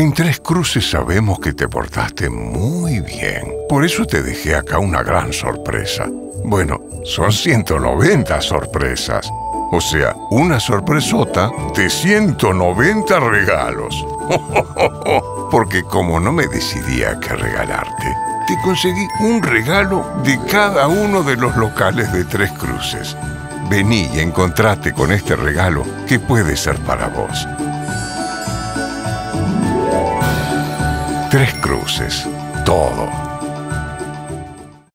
En Tres Cruces sabemos que te portaste muy bien. Por eso te dejé acá una gran sorpresa. Bueno, son 190 sorpresas. O sea, una sorpresota de 190 regalos. Porque como no me decidía qué regalarte, te conseguí un regalo de cada uno de los locales de Tres Cruces. Vení y encontrate con este regalo que puede ser para vos. Tres Cruces. Todo